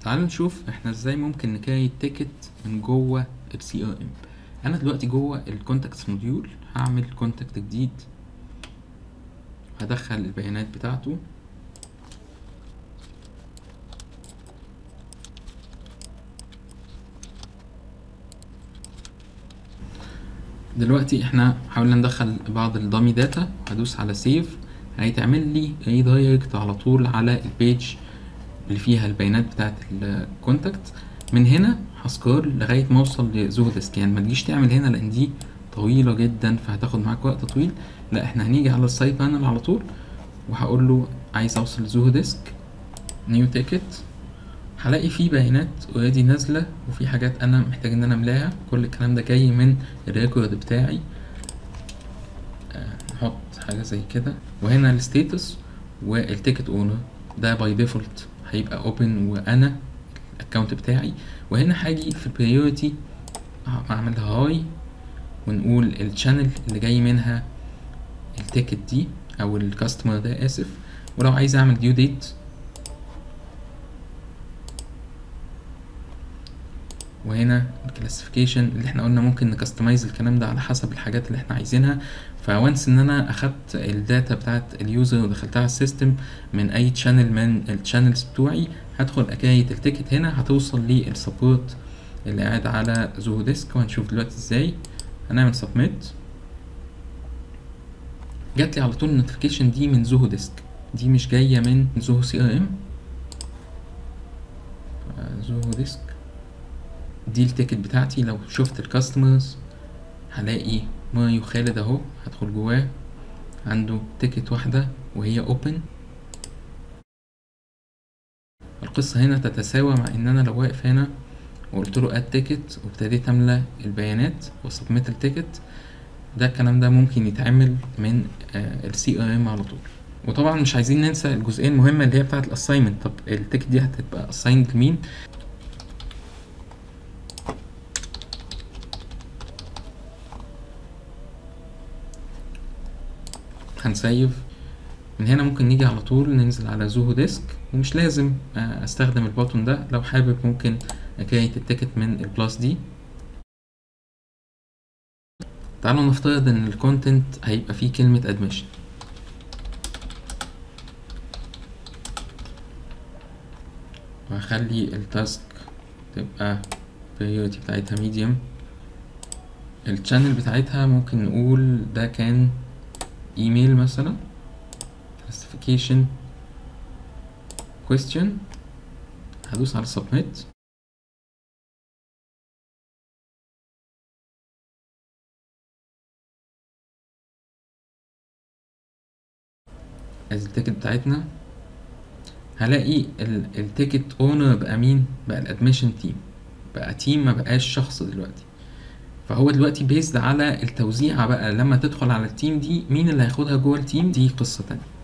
تعالوا نشوف إحنا إزاي ممكن ن create ticket من جوه ال CRM أنا دلوقتي جوه ال contacts module هعمل contact جديد. هدخل البيانات بتاعته. دلوقتي إحنا حاولنا ندخل بعض ال dummy data هدوس على save هيتعمل لي redirect على طول على ال page اللي فيها البيانات بتاعت ال contact من هنا ه scroll لغاية ما أوصل ل Zoho Desk يعني ما تجيش تعمل هنا لأن دي طويلة جدا فهتاخد معاك وقت طويل. لا إحنا هنيجي على ال side panel على طول وهقول له عايز أوصل ل Zoho Desk. new ticket هلاقي فيه بيانات already نازلة وفي حاجات أنا محتاج إن أنا أملاها. كل الكلام ده جاي من ال record بتاعي. آه، نحط حاجة زي كده. وهنا ال status وال ticket owner. ده by default هيبقى open وأنا ال account بتاعي. وهنا هاجي في ال priority اعملها high ونقول ال channel اللي جاي منها ال ticket دي أو ال customer ده آسف. ولو عايز أعمل due date وهنا ال classification اللي إحنا قلنا ممكن ن customize الكلام ده على حسب الحاجات اللي إحنا عايزينها. ف once ان أنا اخدت ال data بتاعت ال user ودخلتها على ال system من اي channel من ال channels بتوعي هدخل اكريت ال ticket هنا هتوصل لل support اللي قاعد على Zoho Desk وهنشوف دلوقتي إزاي. هنعمل submit جات لي على طول ال notification دي من Zoho Desk دي مش جاية من Zoho CRM Zoho Desk دي ال ticket بتاعتي. لو شفت ال customers هلاقي ماريو خالد أهو. هدخل جواه. عنده ticket واحدة وهي open القصة هنا تتساوى مع إن أنا لو واقف هنا وقلت له add ticket وابتديت أملى البيانات و submit ال ticket ده الكلام ده ممكن يتعمل من ال CRM على طول. وطبعا مش عايزين ننسى الجزئيه المهمة اللي هي بتاعة ال assignment طب ال ticket دي هتبقى assigned لمين؟ هن save. من هنا ممكن نيجي على طول ننزل على Zoho Desk ومش لازم أستخدم ال button ده. لو حابب ممكن أ create ال ticket من ال plus دي. تعالوا نفترض إن ال content هيبقى فيه كلمة admission وهخلي ال task تبقى priority بتاعتها medium. ال channel بتاعتها ممكن نقول ده كان إيميل مثلا. Classification question. هدوس على submit. ال ticket بتاعتنا. هلاقي ال ticket owner بقى مين؟ بقى ال admission team بقى team ما بقاش شخص دلوقتي. فهو دلوقتي based على التوزيع بقى. لما تدخل على ال team دي مين اللي هياخدها جوه ال team دي قصة تانية.